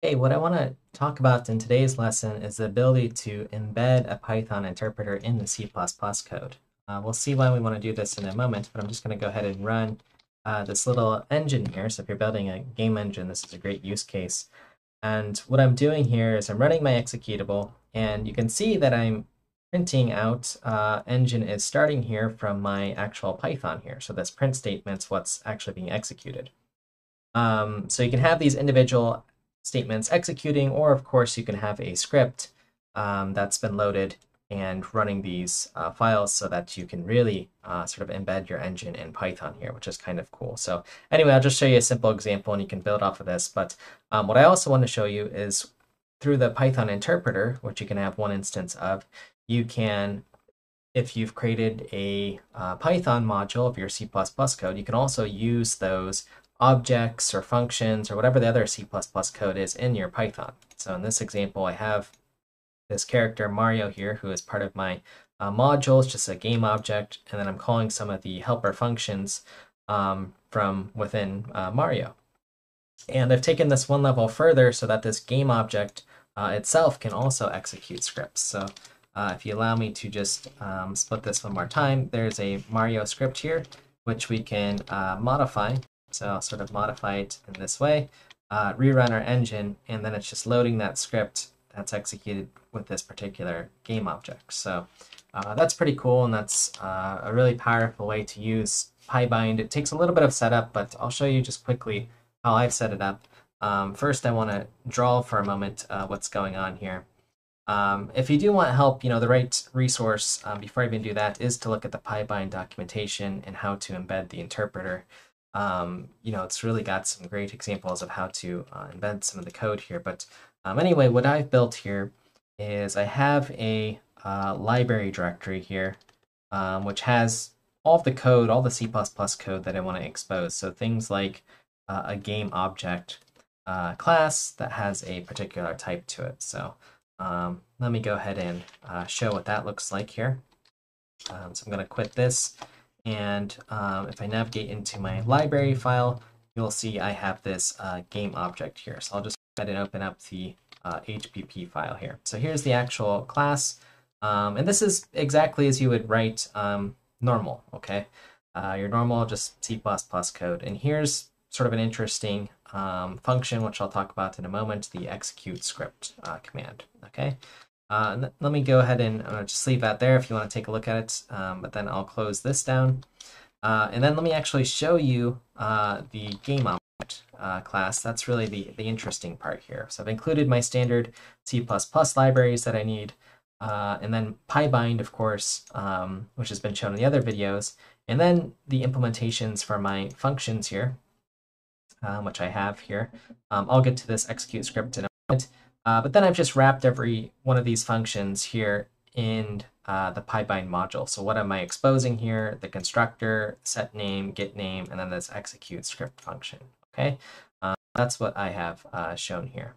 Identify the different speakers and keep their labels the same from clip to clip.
Speaker 1: Hey, what I want to talk about in today's lesson is the ability to embed a Python interpreter in the C++ code. Uh, we'll see why we want to do this in a moment, but I'm just going to go ahead and run uh, this little engine here. So if you're building a game engine, this is a great use case. And what I'm doing here is I'm running my executable, and you can see that I'm printing out uh, engine is starting here from my actual Python here. So this print statement's what's actually being executed. Um, so you can have these individual statements executing, or of course you can have a script um, that's been loaded and running these uh, files so that you can really uh, sort of embed your engine in Python here, which is kind of cool. So anyway, I'll just show you a simple example and you can build off of this. But um, what I also want to show you is through the Python interpreter, which you can have one instance of, you can, if you've created a uh, Python module of your C++ code, you can also use those objects or functions or whatever the other C++ code is in your Python. So in this example, I have this character Mario here who is part of my uh, module. It's just a game object, and then I'm calling some of the helper functions um, from within uh, Mario. And I've taken this one level further so that this game object uh, itself can also execute scripts. So uh, if you allow me to just um, split this one more time, there's a Mario script here, which we can uh, modify so I'll sort of modify it in this way, uh, rerun our engine, and then it's just loading that script that's executed with this particular game object. So uh, that's pretty cool, and that's uh, a really powerful way to use PyBind. It takes a little bit of setup, but I'll show you just quickly how I've set it up. Um, first, I want to draw for a moment uh, what's going on here. Um, if you do want help, you know, the right resource um, before I even do that is to look at the PyBind documentation and how to embed the interpreter. Um, you know, it's really got some great examples of how to uh, embed some of the code here. But um, anyway, what I've built here is I have a uh, library directory here, um, which has all of the code, all the C++ code that I want to expose. So things like uh, a game object uh, class that has a particular type to it. So um, let me go ahead and uh, show what that looks like here. Um, so I'm going to quit this and um, if I navigate into my library file, you'll see I have this uh, game object here. So I'll just go ahead and open up the uh, HPP file here. So here's the actual class. Um, and this is exactly as you would write um, normal, okay? Uh, your normal just C++ code. And here's sort of an interesting um, function, which I'll talk about in a moment, the execute script uh, command, okay? Uh, let me go ahead and uh, just leave that there if you want to take a look at it, um, but then I'll close this down. Uh, and then let me actually show you uh, the game object uh, class. That's really the, the interesting part here. So I've included my standard C++ libraries that I need, and then PyBind, of course, um, which has been shown in the other videos, and then the implementations for my functions here, which I have here. Um, I'll get to this execute script in a moment. Uh, but then I've just wrapped every one of these functions here in uh, the PyBind module. So what am I exposing here? The constructor, set name, get name, and then this execute script function. Okay, uh, that's what I have uh, shown here.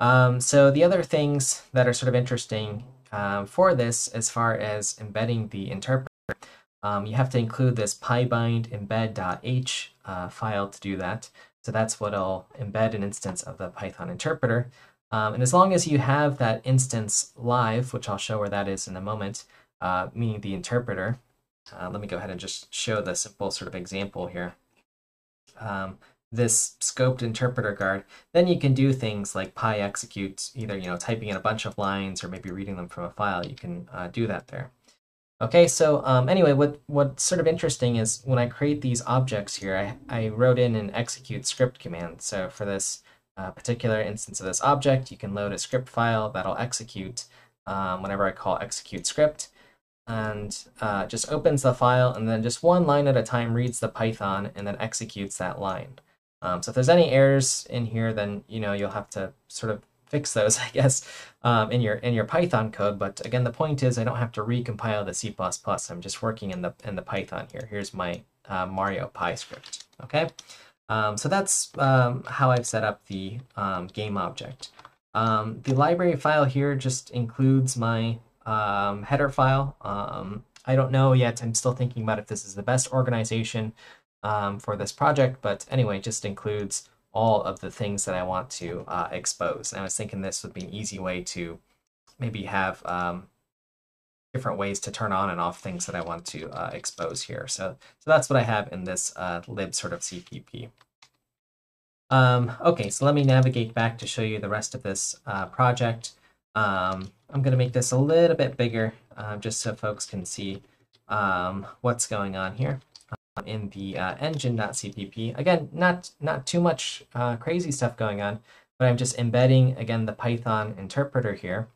Speaker 1: Um, so the other things that are sort of interesting um, for this, as far as embedding the interpreter, um, you have to include this pybind embed.h uh, file to do that. So that's what I'll embed an instance of the Python interpreter. Um, and as long as you have that instance live, which I'll show where that is in a moment, uh, meaning the interpreter, uh, let me go ahead and just show the simple sort of example here. Um, this scoped interpreter guard, then you can do things like PyExecute, either you know typing in a bunch of lines or maybe reading them from a file. You can uh, do that there. Okay, so um, anyway, what what's sort of interesting is when I create these objects here, I, I wrote in an execute script command. So for this uh, particular instance of this object, you can load a script file that'll execute um, whenever I call execute script and uh, just opens the file and then just one line at a time reads the Python and then executes that line. Um, so if there's any errors in here, then you know you'll have to sort of fix those, I guess, um, in your in your Python code. But again, the point is I don't have to recompile the C++. I'm just working in the in the Python here. Here's my uh, Mario Py script. Okay. Um, so that's um, how I've set up the um, game object. Um, the library file here just includes my um, header file. I don't know yet. I'm still thinking about if this is the best organization for this project, but anyway, just includes all of the things that I want to uh, expose. And I was thinking this would be an easy way to maybe have um, different ways to turn on and off things that I want to uh, expose here. So, so that's what I have in this uh, lib sort of CPP. Um, okay, so let me navigate back to show you the rest of this uh, project. Um, I'm going to make this a little bit bigger uh, just so folks can see um, what's going on here uh, in the uh, engine.cpp. Again, not, not too much crazy stuff going on, but I'm just embedding, again, the Python interpreter here.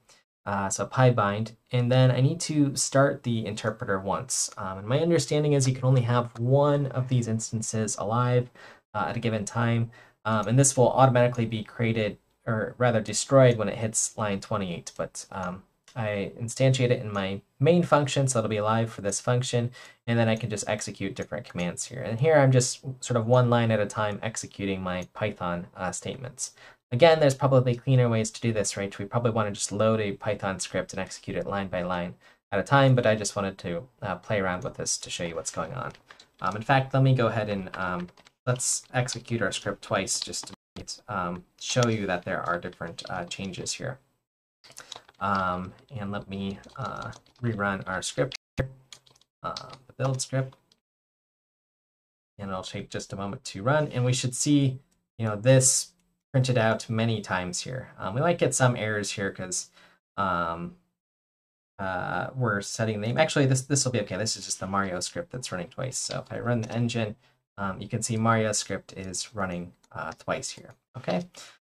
Speaker 1: Uh, so PyBind, and then I need to start the interpreter once. Um, and my understanding is you can only have one of these instances alive uh, at a given time, um, and this will automatically be created, or rather destroyed when it hits line 28. But um, I instantiate it in my main function, so it'll be alive for this function, and then I can just execute different commands here. And here I'm just sort of one line at a time executing my Python uh, statements. Again, there's probably cleaner ways to do this, right? We probably want to just load a Python script and execute it line by line at a time, but I just wanted to uh, play around with this to show you what's going on. Um, in fact, let me go ahead and um, let's execute our script twice just to um, show you that there are different uh, changes here. Um, and let me uh, rerun our script here, uh, the build script. And it'll take just a moment to run. And we should see, you know, this printed out many times here. Um, we might get some errors here because um, uh, we're setting the name. Actually, this this will be okay. This is just the Mario script that's running twice. So if I run the engine, um, you can see Mario script is running uh, twice here. Okay.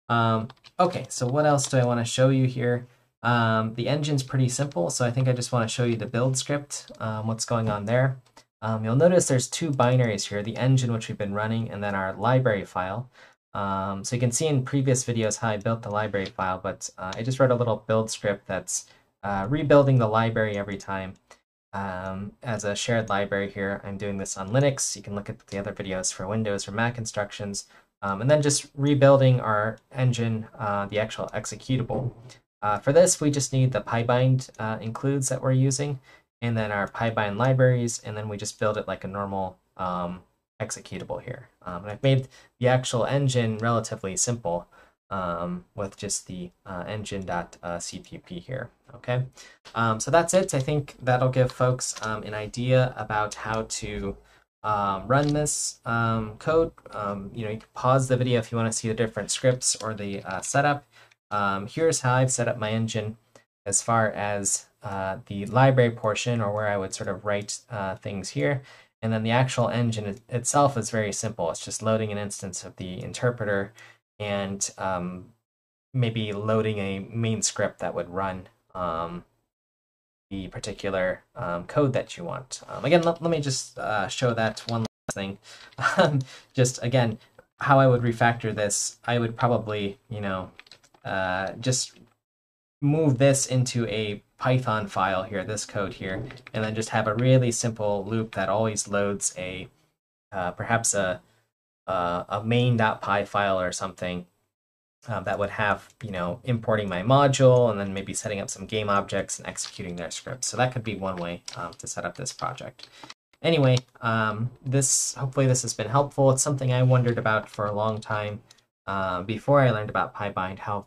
Speaker 1: Um, okay. So what else do I want to show you here? Um, the engine's pretty simple, so I think I just want to show you the build script, um, what's going on there. you'll notice there's two binaries here, the engine which we've been running and then our library file. Um, so you can see in previous videos how I built the library file, but uh, I just wrote a little build script that's uh, rebuilding the library every time um, as a shared library here. I'm doing this on Linux. You can look at the other videos for Windows or Mac instructions. Um, and then just rebuilding our engine, uh, the actual executable. Uh, for this, we just need the PyBind uh, includes that we're using, and then our PyBind libraries, and then we just build it like a normal um, executable here. Um, and I've made the actual engine relatively simple um, with just the uh, engine.cpp uh, here. Okay, um, so that's it. I think that'll give folks um, an idea about how to um, run this um, code. You know, you can pause the video if you want to see the different scripts or the uh, setup. here's how I've set up my engine as far as uh, the library portion or where I would sort of write uh, things here. And then the actual engine itself is very simple. It's just loading an instance of the interpreter and um, maybe loading a main script that would run um, the particular um, code that you want. Um, again, let, let me just uh, show that one last thing. Um, just again, how I would refactor this, I would probably, you know, uh, just move this into a Python file here, this code here, and then just have a really simple loop that always loads a uh, perhaps a uh, a main.py file or something uh, that would have you know importing my module and then maybe setting up some game objects and executing their scripts. So that could be one way um, to set up this project. Anyway, um, this hopefully this has been helpful. It's something I wondered about for a long time uh, before I learned about PyBind, how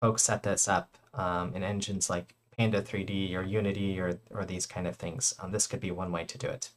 Speaker 1: folks set this up um, in engines like Panda 3D or Unity or, or these kind of things. Um, this could be one way to do it.